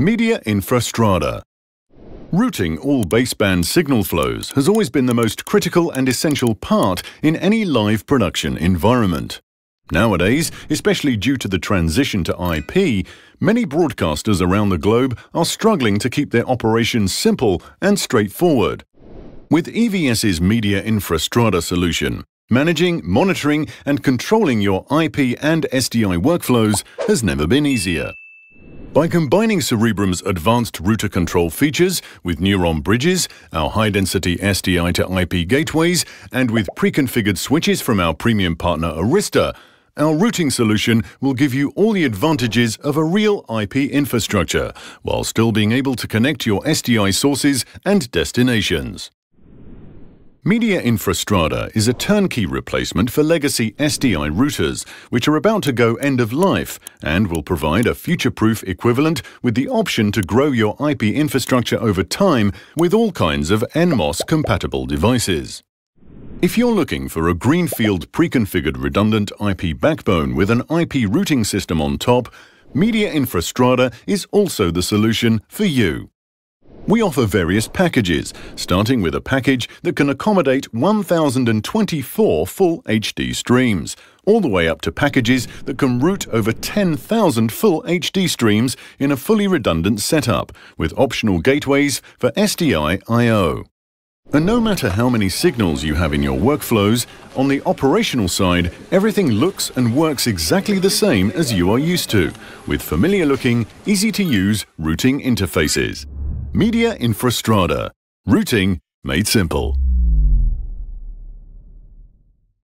MediaInfra Strada. Routing all baseband signal flows has always been the most critical and essential part in any live production environment. Nowadays, especially due to the transition to IP, many broadcasters around the globe are struggling to keep their operations simple and straightforward. With EVS's MediaInfra Strada solution, managing, monitoring and controlling your IP and SDI workflows has never been easier. By combining Cerebrum's advanced router control features with Neuron bridges, our high-density SDI to IP gateways, and with pre-configured switches from our premium partner Arista, our routing solution will give you all the advantages of a real IP infrastructure, while still being able to connect your SDI sources and destinations. MediaInfra Strada is a turnkey replacement for legacy SDI routers, which are about to go end of life and will provide a future-proof equivalent with the option to grow your IP infrastructure over time with all kinds of NMOS-compatible devices. If you're looking for a greenfield pre-configured redundant IP backbone with an IP routing system on top, MediaInfra Strada is also the solution for you. We offer various packages, starting with a package that can accommodate 1024 full HD streams, all the way up to packages that can route over 10,000 full HD streams in a fully redundant setup, with optional gateways for SDI I.O. And no matter how many signals you have in your workflows, on the operational side, everything looks and works exactly the same as you are used to, with familiar looking, easy to use routing interfaces. MediaInfra Strada. Routing made simple.